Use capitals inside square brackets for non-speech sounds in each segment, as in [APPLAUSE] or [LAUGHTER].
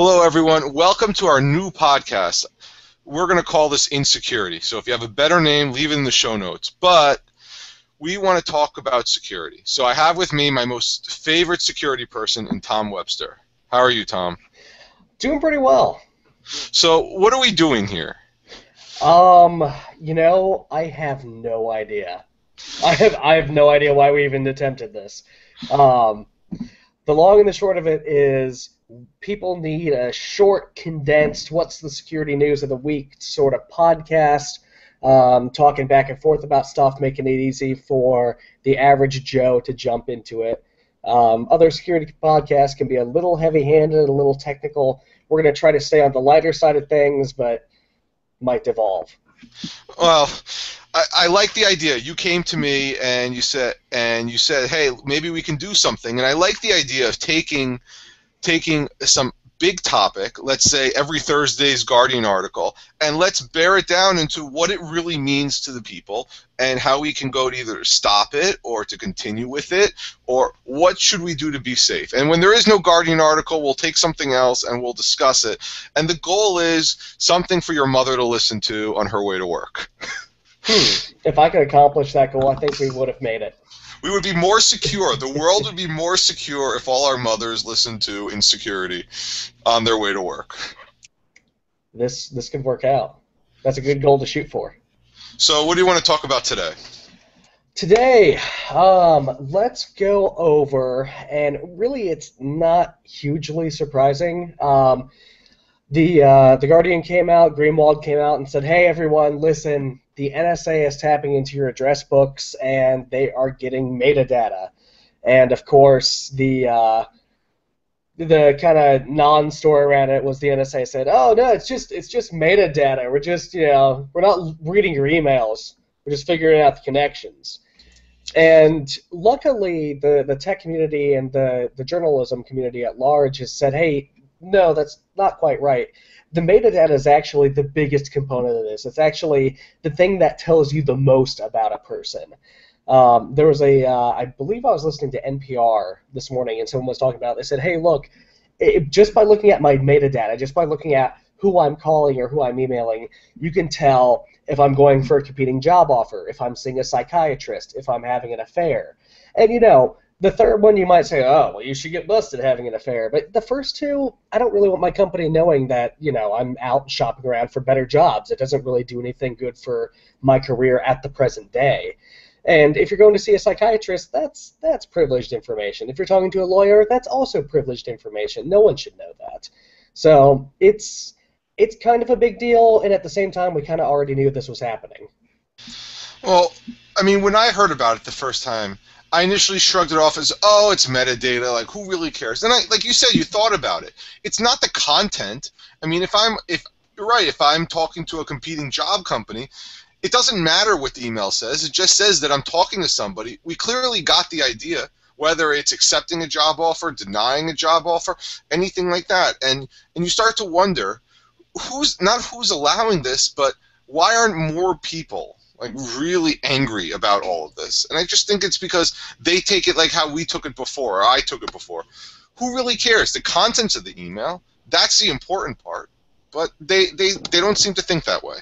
Hello, everyone. Welcome to our new podcast. We're going to call this Insecurity. So if you have a better name, leave it in the show notes. But we want to talk about security. So I have with me my most favorite security person in Tom Webster. How are you, Tom? Doing pretty well. So what are we doing here? Um, you know, I have no idea. I have I have no idea why we even attempted this. Um, the long and the short of it is people need a short, condensed, what's the security news of the week sort of podcast, um, talking back and forth about stuff, making it easy for the average Joe to jump into it. Um, other security podcasts can be a little heavy handed, a little technical. We're going to try to stay on the lighter side of things, but might devolve. Well, I, I, like the idea. You came to me and you said and you said, "Hey, maybe we can do something." And I like the idea of taking taking some big topic, let's say every Thursday's Guardian article, and let's bear it down into what it really means to the people and how we can go to either stop it or to continue with it or what should we do to be safe. And when there is no Guardian article, we'll take something else and we'll discuss it. And the goal is something for your mother to listen to on her way to work. [LAUGHS] Hmm. If I could accomplish that goal, I think we would have made it we would be more secure. The world would be more secure if all our mothers listened to insecurity on their way to work. This this could work out. That's a good goal to shoot for. So, what do you want to talk about today? Today, um, let's go over, and really, it's not hugely surprising. Um, the uh, the Guardian came out, Greenwald came out, and said, "Hey, everyone, listen the NSA is tapping into your address books and they are getting metadata. And of course, the uh, the kind of non-story around it was the NSA said, "Oh no, it's just it's just metadata. We're just you know we're not reading your emails. We're just figuring out the connections." And luckily, the the tech community and the the journalism community at large has said, "Hey, no, that's not quite right." the metadata is actually the biggest component of this. It's actually the thing that tells you the most about a person. Um, there was a, uh, I believe I was listening to NPR this morning, and someone was talking about. It. They said, "Hey, look, it, just by looking at my metadata, just by looking at who I'm calling or who I'm emailing, you can tell if I'm going for a competing job offer, if I'm seeing a psychiatrist, if I'm having an affair, and you know." The third one, you might say, oh, well, you should get busted having an affair. But the first two, I don't really want my company knowing that, you know, I'm out shopping around for better jobs. It doesn't really do anything good for my career at the present day. And if you're going to see a psychiatrist, that's that's privileged information. If you're talking to a lawyer, that's also privileged information. No one should know that. So it's it's kind of a big deal, and at the same time, we kind of already knew this was happening. Well, I mean, when I heard about it the first time, I initially shrugged it off as, oh, it's metadata. Like, who really cares? And I, like you said, you thought about it. It's not the content. I mean, if I'm, if you're right, if I'm talking to a competing job company, it doesn't matter what the email says. It just says that I'm talking to somebody. We clearly got the idea, whether it's accepting a job offer, denying a job offer, anything like that. And and you start to wonder, who's not who's allowing this, but why aren't more people like really angry about all of this. And I just think it's because they take it like how we took it before, or I took it before. Who really cares? The contents of the email, that's the important part. But they, they, they don't seem to think that way.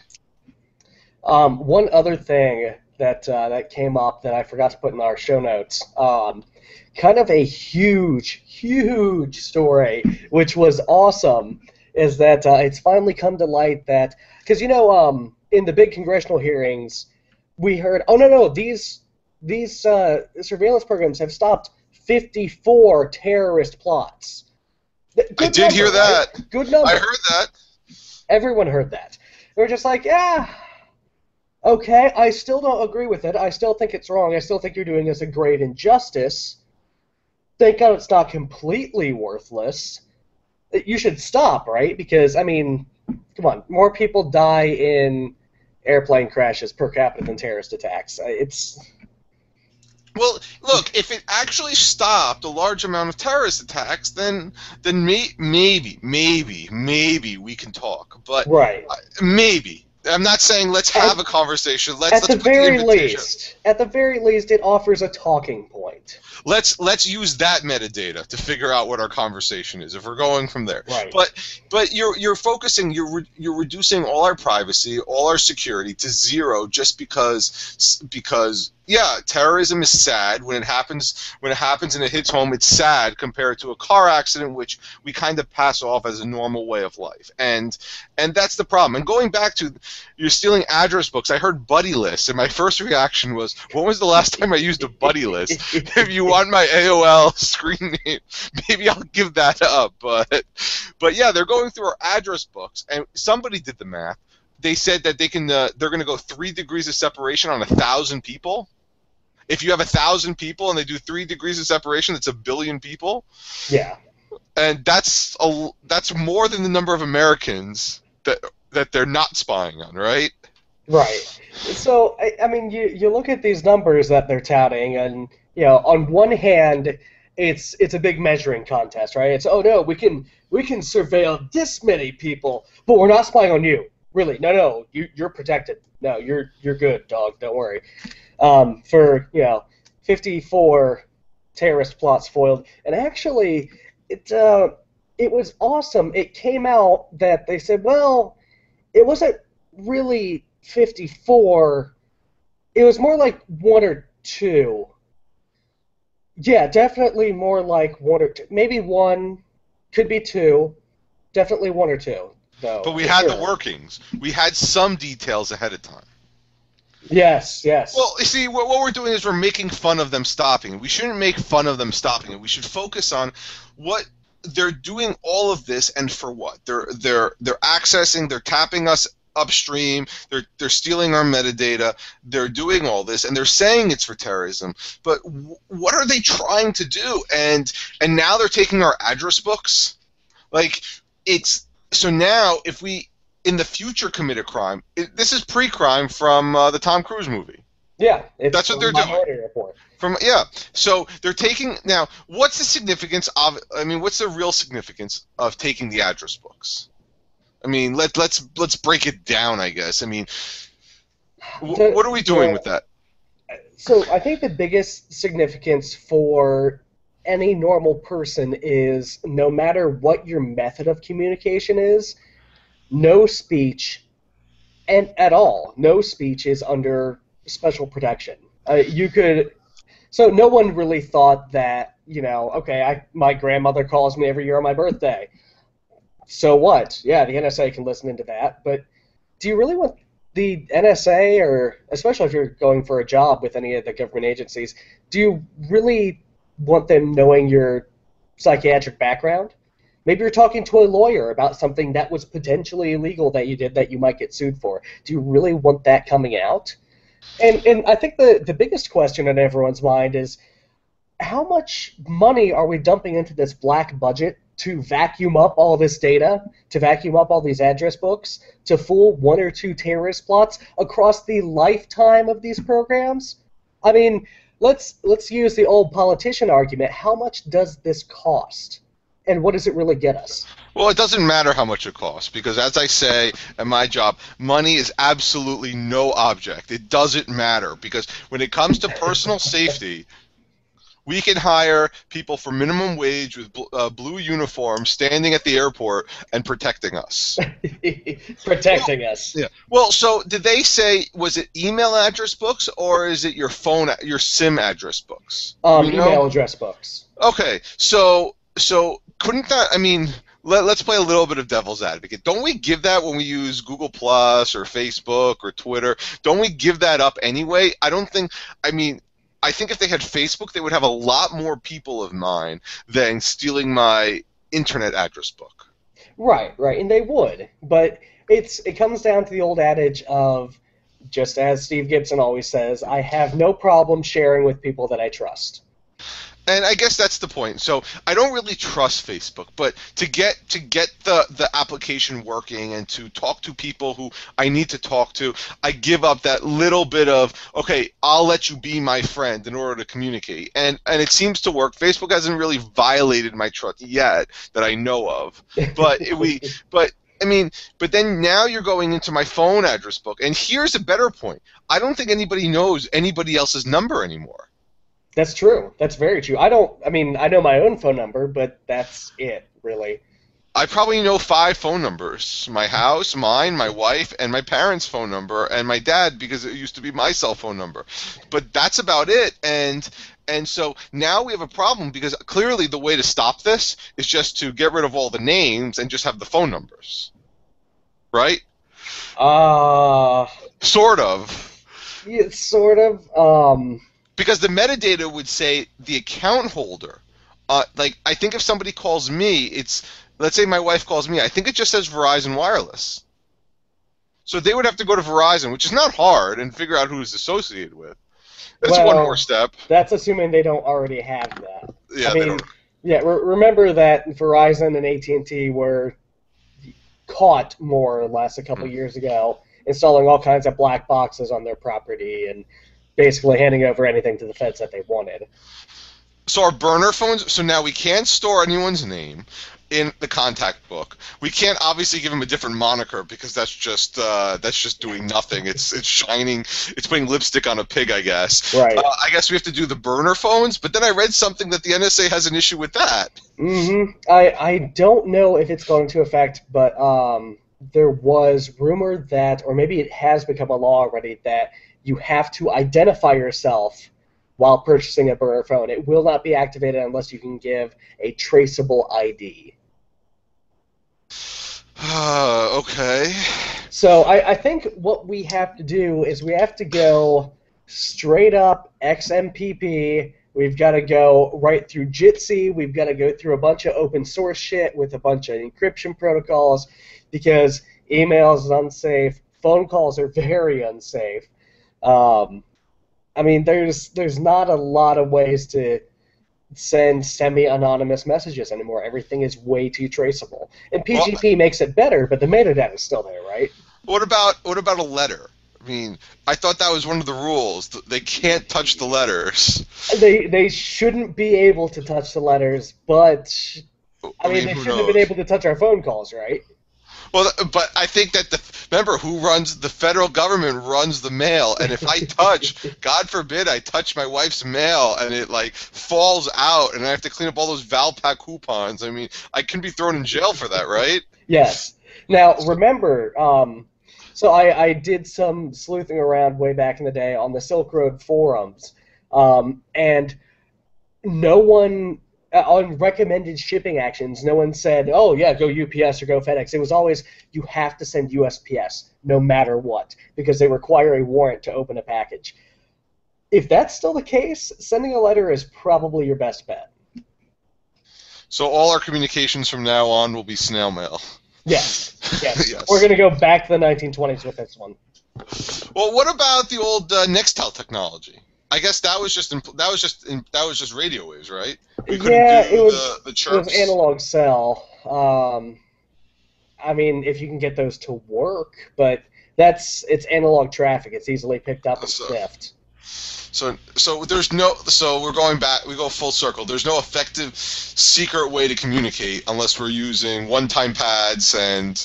Um, one other thing that uh, that came up that I forgot to put in our show notes, um, kind of a huge, huge story, which was awesome, is that uh, it's finally come to light that because you know um, in the big congressional hearings, we heard, oh no no these these uh, surveillance programs have stopped 54 terrorist plots. Good I did number, hear that. Right? Good number. I heard that. Everyone heard that. They were just like, yeah, okay. I still don't agree with it. I still think it's wrong. I still think you're doing us a great injustice. Thank God it's not completely worthless. You should stop, right? Because I mean, come on, more people die in airplane crashes per capita than terrorist attacks. It's well, look, if it actually stopped a large amount of terrorist attacks, then then may, maybe, maybe, maybe we can talk. But right, uh, maybe. I'm not saying let's have a conversation. Let's at let's the very the least, at the very least, it offers a talking point. Let's let's use that metadata to figure out what our conversation is. If we're going from there, Right. but but you're you're focusing you're re- you're reducing all our privacy, all our security to zero just because because yeah, terrorism is sad when it happens when it happens and it hits home. It's sad compared to a car accident, which we kind of pass off as a normal way of life, and and that's the problem. And going back to you're stealing address books. I heard buddy lists, and my [LAUGHS] first reaction was, when was the last time I used a buddy list? [LAUGHS] if you want my AOL screen name, [LAUGHS] maybe I'll give that up. But but yeah, they're going through our address books, and somebody did the math. They said that they can uh, they're going to go three degrees of separation on a thousand people. If you have a thousand people and they do three degrees of separation, that's a billion people, Yeah. and that's a that's more than the number of Americans that that they're not spying on, right? Right. So I, I mean, you you look at these numbers that they're touting, and you know, on one hand, it's it's a big measuring contest, right? It's oh no, we can we can surveil this many people, but we're not spying on you. Really? No, no, you you're protected. No, you're you're good, dog. Don't worry. Um, for you know, 54 terrorist plots foiled, and actually, it uh, it was awesome. It came out that they said, well, it wasn't really 54. It was more like one or two. Yeah, definitely more like one or two. Maybe one, could be two. Definitely one or two, though. But we had the workings. We had some details ahead of time. Yes, yes. Well, you see, what, what we're doing is we're making fun of them stopping. We shouldn't make fun of them stopping it. We should focus on what they're doing all of this and for what. They're they're they're accessing, they're tapping us upstream, they're they're stealing our metadata, they're doing all this and they're saying it's for terrorism. But w- what are they trying to do? And and now they're taking our address books. Like it's so now if we in the future commit a crime, it, this is pre-crime from uh, the Tom Cruise movie. yeah, that's what they're doing. Report. From yeah, so they're taking now. What's the significance of? I mean, what's the real significance of taking the address books? I mean, let let's let's break it down. I guess. I mean, wh- The- what are we doing the- with that? So I think the biggest significance for any normal person is no matter what your method of communication is, no speech and at all, no speech is under special protection. Uh, you could so no one really thought that, you know, okay, I my grandmother calls me every year on my birthday. So what? Yeah, the NSA can listen into that, but do you really want the NSA, or especially if you're going for a job with any of the government agencies, do you really want them knowing your psychiatric background? Maybe you're talking to a lawyer about something that was potentially illegal that you did that you might get sued for. Do you really want that coming out? And and I think the the biggest question in everyone's mind is how much money are we dumping into this black budget to vacuum up all this data, to vacuum up all these address books, to fool one or two terrorist plots across the lifetime of these programs? I mean, let's let's use the old politician argument. How much does this cost? And what does it really get us? Well, it doesn't matter how much it costs because, as I say in my job, money is absolutely no object. It doesn't matter because when it comes to personal safety, we can hire people for minimum wage with bl- uh, blue uniforms standing at the airport and protecting us. [LAUGHS] Protecting us. Yeah. Well, so did they say was it email address books or is it your phone your SIM address books? Um, You know? email address books. Okay, so so couldn't that? I mean, let's play a little bit of devil's advocate. Don't we give that when we use Google Plus or Facebook or Twitter? Don't we give that up anyway? I don't think. I mean, I think if they had Facebook, they would have a lot more people of mine than stealing my internet address book. Right, right, and they would, but it's it comes down to the old adage of just as Steve Gibson always says, I have no problem sharing with people that I trust. And I guess that's the point. So I don't really trust Facebook, but to get to get the the application working and to talk to people who I need to talk to, I give up that little bit of okay, I'll let you be my friend in order to communicate, and and it seems to work. Facebook hasn't really violated my trust yet that I know of, but it, [LAUGHS] we but I mean, but then now you're going into my phone address book, and here's a better point. I don't think anybody knows anybody else's number anymore. That's true. That's very true. I don't. I mean, I know my own phone number, but that's it, really. I probably know five phone numbers: my house, mine, my wife, and my parents' phone number, and my dad because it used to be my cell phone number. But that's about it. And and so now we have a problem because clearly the way to stop this is just to get rid of all the names and just have the phone numbers. Right? Uh Sort of. yeah, sort of. Um Because the metadata would say the account holder. Uh, like I think if somebody calls me, it's let's say my wife calls me, I think it just says Verizon Wireless. So they would have to go to Verizon, which is not hard, and figure out who is associated with. That's one more step. that's assuming they don't already have that. Yeah, I they mean, don't- yeah. Re- remember that Verizon and AT and T were caught more or less a couple Hmm. years ago installing all kinds of black boxes on their property and basically handing over anything to the feds that they wanted. So our burner phones. So now we can't store anyone's name in the contact book. We can't obviously give them a different moniker because that's just uh, that's just doing nothing. It's it's shining. It's putting lipstick on a pig, I guess. Right. Uh, I guess we have to do the burner phones. But then I read something that the NSA has an issue with that. hmm I I don't know if it's going to affect, but um, there was rumor that, or maybe it has become a law already, that you have to identify yourself while purchasing a burner phone. It will not be activated unless you can give a traceable ID. Uh, okay. So I, I think what we have to do is we have to go straight up XMPP. We've got to go right through Jitsi. We've got to go through a bunch of open source shit with a bunch of encryption protocols because email is unsafe. Phone calls are [LAUGHS] very unsafe. Um, I mean, there's there's not a lot of ways to send semi-anonymous messages anymore. Everything is way too traceable. And PGP makes it better, but the metadata is still there, right? What about what about a letter? I mean, I thought that was one of the rules. They can't touch the letters. They they shouldn't be able to touch the letters, but I mean, they shouldn't have been able to touch our phone calls, right? Well, but I think that the remember who runs the federal government runs the mail, and if I touch, [LAUGHS] God forbid, I touch my wife's mail and it like falls out, and I have to clean up all those Valpak coupons. I mean, I can be thrown in jail for that, right? Yes. Now remember, um, so I, I did some sleuthing around way back in the day on the Silk Road forums, um, and no one on recommended shipping actions, no one said, "Oh yeah, go UPS or go FedEx." It was always you have to send USPS no matter what because they require a warrant to open a package. If that's still the case, sending a letter is probably your best bet. So all our communications from now on will be snail mail. Yes, [LAUGHS] yes. Yes. We're gonna go back to the 1920s with this one. Well, what about the old uh, Nextel technology? I guess that was just in, that was just in, that was just radio waves, right? Yeah, do it was- the, the It was analog cell. Um, I mean, if you can get those to work, but that's it's analog traffic. It's easily picked up and So- sniffed. So, so there's no. So we're going back. We go full circle. There's no effective secret way to communicate unless we're using one-time pads and.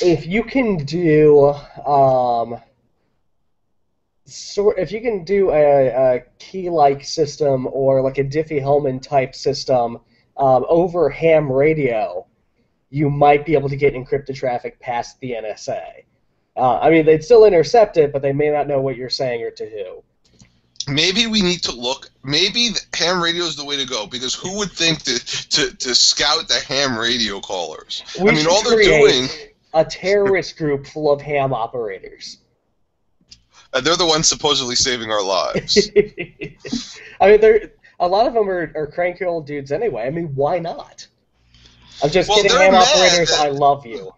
If you can do um, sort, if you can do a, a key-like system or like a Diffie-Hellman type system um, over ham radio, you might be able to get encrypted traffic past the NSA. Uh, I mean, they'd still intercept it, but they may not know what you're saying or to who. Maybe we need to look. Maybe the ham radio is the way to go because who would think to to, to scout the ham radio callers? We I mean, all they're doing. a terrorist group full of ham operators. Uh, they're the ones supposedly saving our lives. [LAUGHS] I mean, they're a lot of them are, are cranky old dudes anyway. I mean, why not? I'm just Well, kidding, ham operators. that- I love you.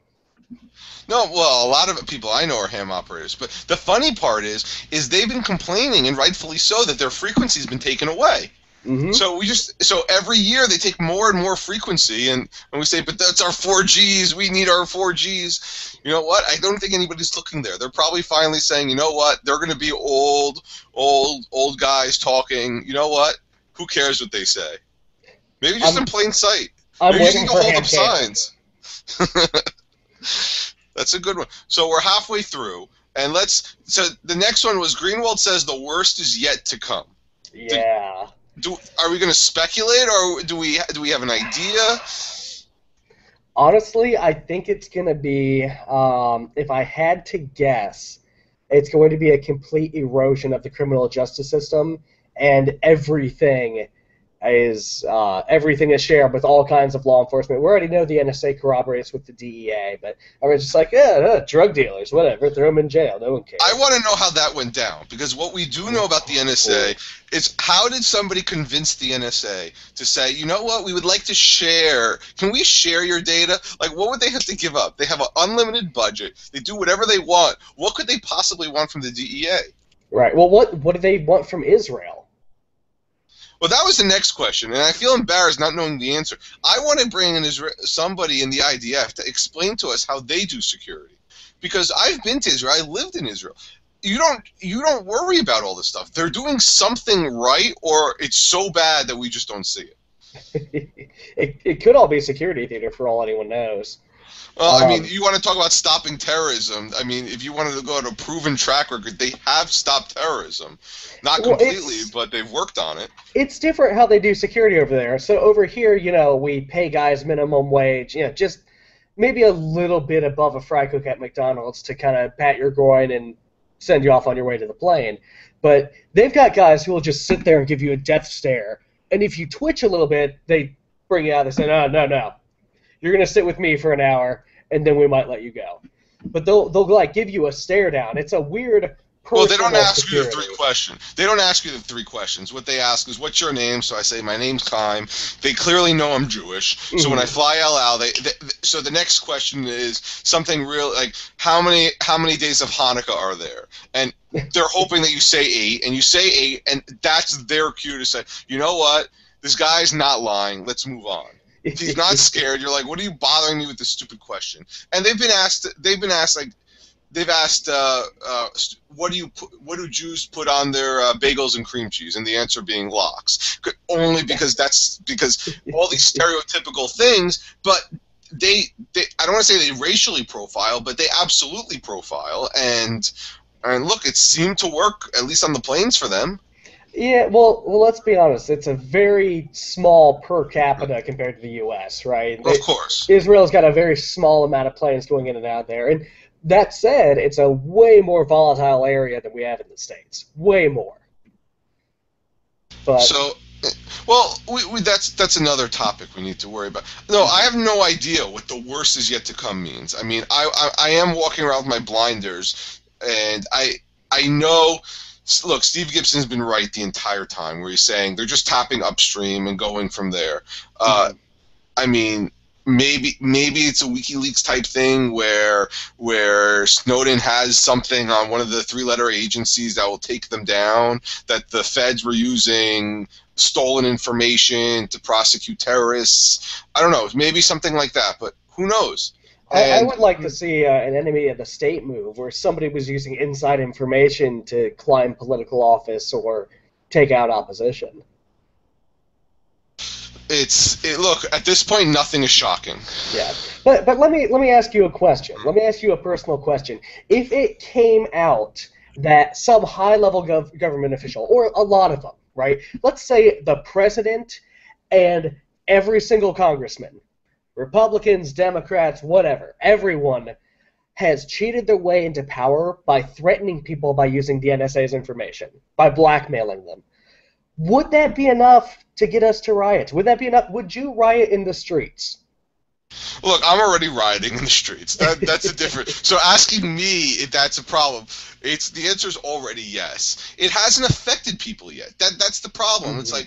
No, well, a lot of people I know are ham operators, but the funny part is, is they've been complaining, and rightfully so, that their frequency's been taken away. Hmm So we just, so every year they take more and more frequency, and, and we say, but that's our 4Gs. We need our 4Gs. You know what? I don't think anybody's looking there. They're probably finally saying, you know what? They're going to be old, old, old guys talking. You know what? Who cares what they say? Maybe just I'm- in plain sight. I'm Maybe waiting you for can hold up signs. [LAUGHS] That's a good one. So we're halfway through, and let's. So the next one was Greenwald says the worst is yet to come. Yeah. Do are we going to speculate, or do we do we have an idea? Honestly, I think it's going to be, um, if I had to guess, it's going to be a complete erosion of the criminal justice system, and everything is uh, everything is shared with all kinds of law enforcement. We already know the NSA corroborates with the DEA, but I was just like, yeah, uh, drug dealers, whatever, throw them in jail, no one cares. I want to know how that went down because what we do know about the NSA is how did somebody convince the NSA to say, you know what, we would like to share. Can we share your data? Like, what would they have to give up? They have an unlimited budget. They do whatever they want. What could they possibly want from the DEA? Right. Well, what what do they want from Israel? Well, that was the next question, and I feel embarrassed not knowing the answer. I want to bring in somebody in the IDF to explain to us how they do security, because I've been to Israel. I lived in Israel. You don't you don't worry about all this stuff. They're doing something right, or it's so bad that we just don't see it. [LAUGHS] it, it could all be security theater for all anyone knows. Well, I mean, um, you want to talk about stopping terrorism. I mean, if you wanted to go to a proven track record, they have stopped terrorism. Not completely, well, but they've worked on it. It's different how they do security over there. So over here, you know, we pay guys minimum wage, you know, just maybe a little bit above a fry cook at McDonald's to kind of pat your groin and send you off on your way to the plane. But they've got guys who will just sit there and give you a death stare. And if you twitch a little bit, they bring you out. and say, no, no, no you're gonna sit with me for an hour, and then we might let you go. But they'll they'll like give you a stare down. It's a weird. Well, they don't ask security. you the three questions. They don't ask you the three questions. What they ask is, "What's your name?" So I say, "My name's Chaim." They clearly know I'm Jewish. Mm-hmm. So when I mm-hmm. fly El Al, they, they, so the next question is something real like how many how many days of Hanukkah are there? And they're [LAUGHS] hoping that you say eight, and you say eight, and that's their cue to say, you know what, this guy's not lying. Let's move on he's not scared, you're like, what are you bothering me with this stupid question? And they've been asked, they've been asked like, they've asked, uh, uh, what do you put, what do Jews put on their uh, bagels and cream cheese? And the answer being lox, only because that's because all these stereotypical things, but. They, they, I don't want to say they racially profile, but they absolutely profile, and and look, it seemed to work at least on the planes for them. Yeah, well, well, let's be honest. It's a very small per capita compared to the U.S., right? Of course. Israel's got a very small amount of planes going in and out there, and that said, it's a way more volatile area than we have in the states. Way more. But so, well, we, we, that's that's another topic we need to worry about. No, I have no idea what the worst is yet to come means. I mean, I, I, I am walking around with my blinders, and I I know look, Steve Gibson's been right the entire time, where he's saying they're just tapping upstream and going from there. Uh, mm-hmm. I mean, maybe maybe it's a WikiLeaks type thing where where Snowden has something on one of the three-letter agencies that will take them down. That the feds were using stolen information to prosecute terrorists. I don't know, maybe something like that, but who knows? I, I, would like to see uh, an enemy of the state move where somebody was using inside information to climb political office or take out opposition. It's it, look at this point, nothing is shocking. Yeah, but but let me let me ask you a question. Let me ask you a personal question. If it came out that some high level gov- government official, or a lot of them, right? Let's say the president and every single congressman Republicans, Democrats, whatever, everyone has cheated their way into power by threatening people by using the NSA's information, by blackmailing them. Would that be enough to get us to riot? Would that be enough? Would you riot in the streets? Look, I'm already rioting in the streets. That, that's a different. [LAUGHS] so asking me if that's a problem, it's the answer is already yes. It hasn't affected people yet. That that's the problem. Mm-hmm. It's like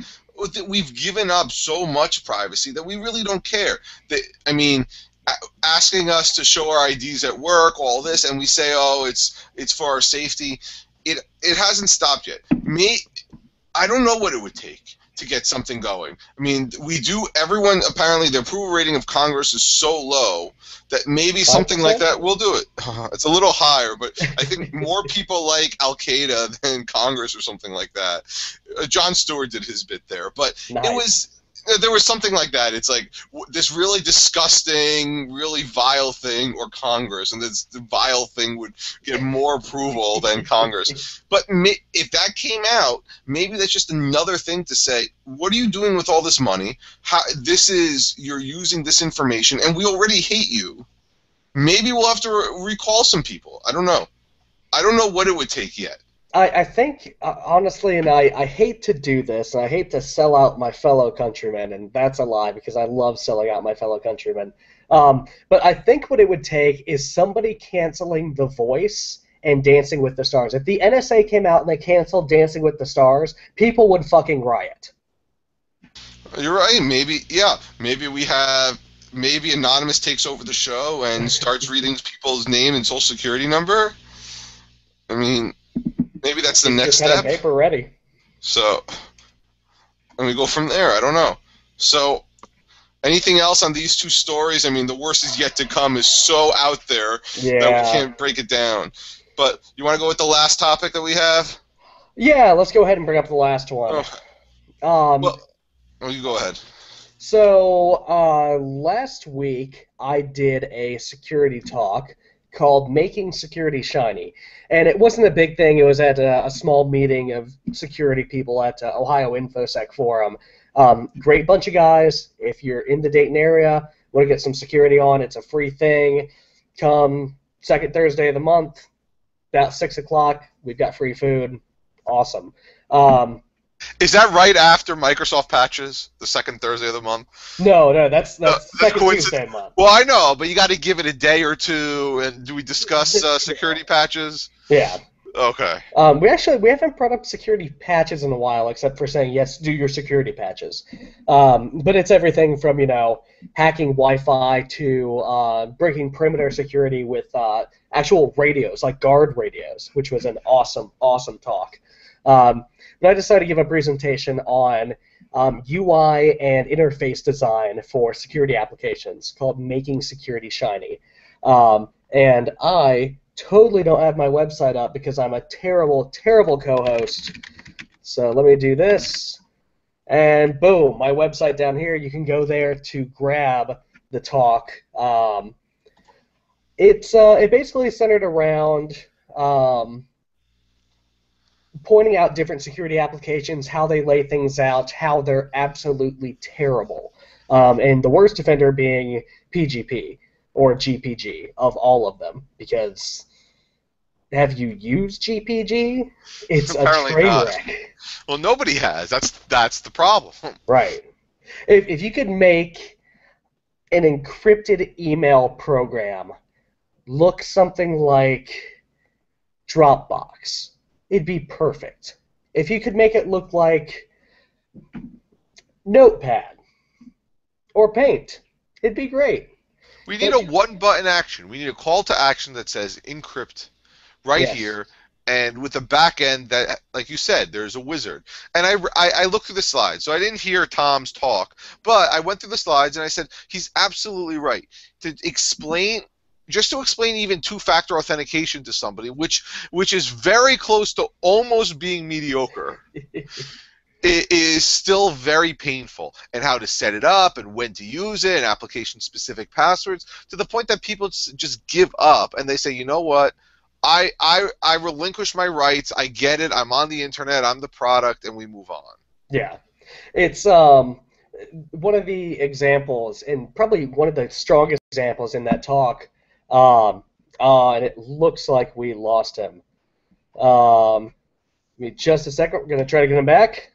we've given up so much privacy that we really don't care. That I mean, asking us to show our IDs at work, all this, and we say, oh, it's it's for our safety. It it hasn't stopped yet. Me, I don't know what it would take to get something going. I mean, we do. Everyone apparently the approval rating of Congress is so low that maybe something like that will do it. [LAUGHS] it's a little higher, but I think more people like Al Qaeda [LAUGHS] than Congress or something like that. Uh, Jon Stewart did his bit there, but nice. it was Uh, there was something like that. It's like this really disgusting, really vile thing, or Congress, and this vile thing would get more approval than Congress. But if that came out, maybe that's just another thing to say. What are you doing with all this money? How this is you're using this information, and we already hate you. Maybe we'll have to re- recall some people. I don't know. I don't know what it would take yet. I, I think uh, honestly, and I, I hate to do this, and I hate to sell out my fellow countrymen, and that's a lie because I love selling out my fellow countrymen. Um, but I think what it would take is somebody canceling The Voice and Dancing with the Stars. If the NSA came out and they canceled Dancing with the Stars, people would fucking riot. You're right. Maybe yeah. Maybe we have. Maybe anonymous takes over the show and starts reading people's name and social security number. I mean, maybe that's the next Get pen and step. paper ready. So, and we go from there. I don't know. So, anything else on these two stories? I mean, the worst is yet to come is so out there that we can't break it down. But you want to go with the last topic that we have? Yeah, let's go ahead and bring up the last one. Oh, Um, well, oh, you go ahead. So uh, last week I did a security talk called "Making Security Shiny," and it wasn't a big thing. It was at a, a small meeting of security people at uh, Ohio InfoSec Forum. Um, great bunch of guys. If you're in the Dayton area, want to get some security on, it's a free thing. Come second Thursday of the month, about six o'clock. We've got free food. Awesome. Um, Is that right after Microsoft patches, the second Thursday of the month? no, no, that's that's that's second. Tuesday month. Well, I know, but you got to give it a day or two. And do we discuss uh, security patches? Yeah. Okay. Um, we actually we haven't brought up security patches in a while, except for saying yes, do your security patches. Um, but it's everything from you know hacking Wi-Fi to uh, breaking perimeter security with uh, actual radios like guard radios, which was an awesome awesome talk. Um, but I decided to give a presentation on um, UI and interface design for security applications called Making Security Shiny. Um, and I totally don't have my website up because I'm a terrible, terrible co-host. So let me do this, and boom, my website down here. You can go there to grab the talk. Um, it's uh, it basically centered around um, pointing out different security applications, how they lay things out, how they're absolutely terrible, um, and the worst offender being PGP or GPG of all of them because have you used GPG? It's Apparently a train not. wreck. Well, nobody has. That's that's the problem. Right. If, if you could make an encrypted email program look something like Dropbox, it'd be perfect. If you could make it look like Notepad or Paint, it'd be great. We need a one-button action. We need a call to action that says encrypt right Yes. here, and with a back end that, like you said, there's a wizard. And I, I, I looked through the slides, so I didn't hear Tom's talk, but I went through the slides and I said he's absolutely right to explain. Just to explain even two-factor authentication to somebody, which which is very close to almost being mediocre. [LAUGHS] it is still very painful. And how to set it up and when to use it and application specific passwords to the point that people just give up. And they say you know what? I, I i relinquish my rights. I get it. I'm on the internet. I'm the product and we move on. Yeah, it's um one of the examples, and probably one of the strongest examples in that talk. Um, uh, and it looks like we lost him. Um, give me just a second. We're gonna try to get him back.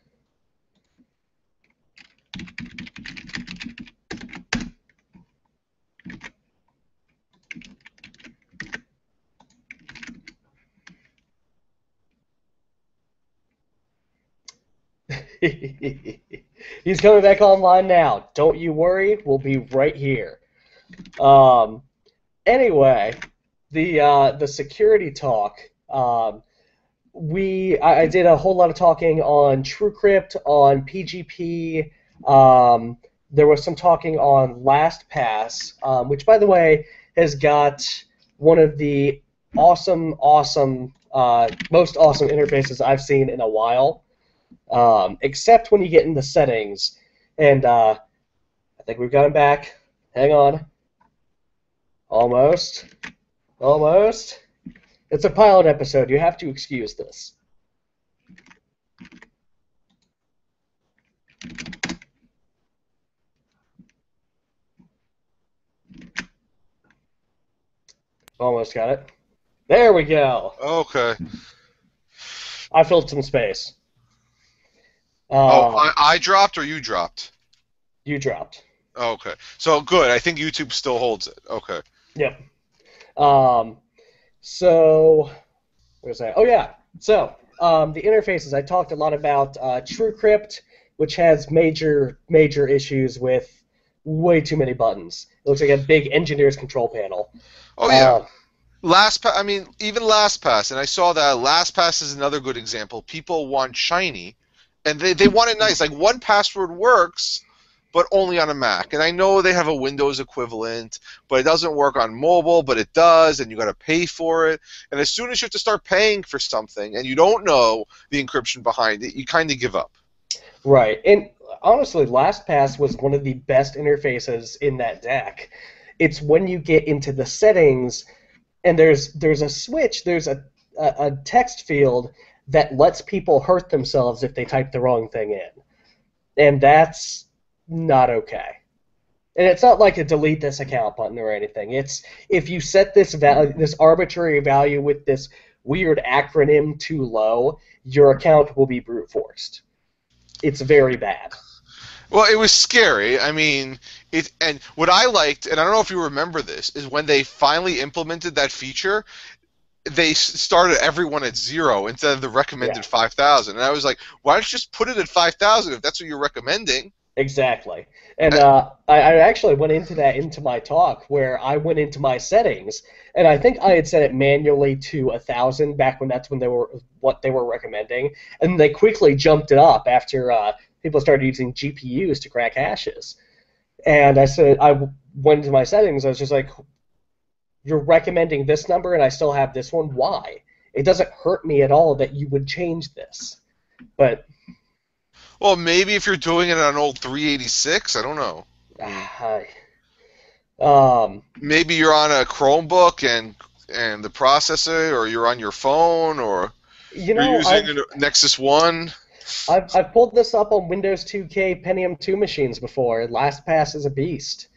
[LAUGHS] He's coming back online now. Don't you worry. We'll be right here. Um, anyway, the uh, the security talk. Um, we I, I did a whole lot of talking on TrueCrypt, on PGP. Um, there was some talking on LastPass, um, which, by the way, has got one of the awesome, awesome, uh, most awesome interfaces I've seen in a while. Um, except when you get in the settings, And uh, I think we've got back. Hang on. Almost. Almost. It's a pilot episode. You have to excuse this. Almost got it. There we go. Okay. I filled some space. oh, Uh, I, I dropped or you dropped? you dropped. Okay. So good. I think YouTube still holds it. Okay. Yep. Um, so, what where's that? Oh, yeah. So, um, the interfaces, I talked a lot about uh, TrueCrypt, which has major, major issues with way too many buttons. It looks like a big engineer's control panel. Oh yeah. LastPass. I mean, even LastPass, and I saw that LastPass is another good example. People want shiny, and they they want it nice. Like 1Password works, but only on a Mac. And I know they have a Windows equivalent, but it doesn't work on mobile. But it does, and you got to pay for it. And as soon as you have to start paying for something, and you don't know the encryption behind it, you kind of give up. Right. And honestly, LastPass was one of the best interfaces in that deck. It's when you get into the settings and there's there's a switch, there's a, a, a text field that lets people hurt themselves if they type the wrong thing in. And that's not okay. And it's not like a delete this account button or anything. It's if you set this value this arbitrary value with this weird acronym too low, your account will be brute forced it's very bad. Well, it was scary. I mean, it and what I liked, and I don't know if you remember this, is when they finally implemented that feature. They started everyone at zero instead of the recommended Yeah. five thousand, and I was like, "Why don't you just put it at five thousand if that's what you're recommending?" Exactly. And uh, I, I actually went into that into my talk where I went into my settings, and I think I had set it manually to a thousand back when that's when they were what they were recommending, and they quickly jumped it up after uh, people started using GPUs to crack hashes. And I said I went into my settings. I was just like, "You're recommending this number, and I still have this one. Why? It doesn't hurt me at all that you would change this." But Well, maybe if you're doing it on an old 386, I don't know. ah, um, Maybe you're on a Chromebook and and the processor, or you're on your phone, or you you're using I've, a Nexus One. I've, I've pulled this up on Windows 2K Pentium 2 machines before. LastPass is a beast.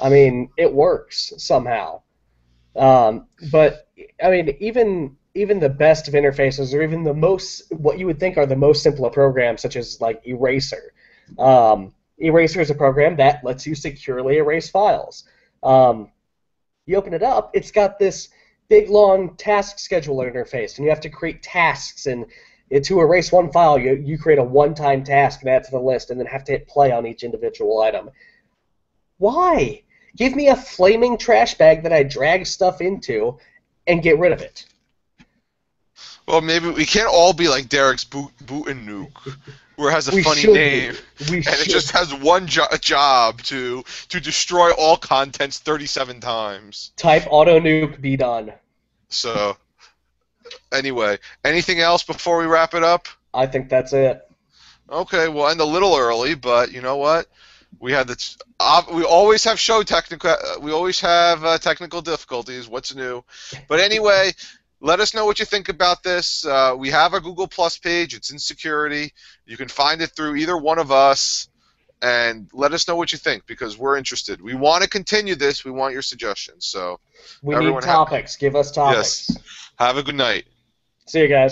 I mean, it works somehow. Um, but I mean, even even the best of interfaces, or even the most what you would think are the most simple of programs, such as like Eraser. Um, Eraser is a program that lets you securely erase files. Um, you open it up, it's got this big long task scheduler interface, and you have to create tasks and it, to erase one file, you, you create a one-time task and add to the list, and then have to hit play on each individual item. Why? Give me a flaming trash bag that I drag stuff into, and get rid of it. Well, maybe we can't all be like Darik's boot boot and nuke, where it has a we funny name. We and should. it just has one jo- job to to destroy all contents 37 times. Type auto nuke. Be done. So anyway, anything else before we wrap it up? I think that's it. Okay, we'll end a little early, but you know what? We had the uh, we always have show technical we always have uh, technical difficulties. What's new? But anyway, let us know what you think about this. Uh, we have a Google Plus page. It's in security. You can find it through either one of us, and let us know what you think because we're interested. We want to continue this. We want your suggestions. So We need have- topics. Give us topics. have a good night. See you guys.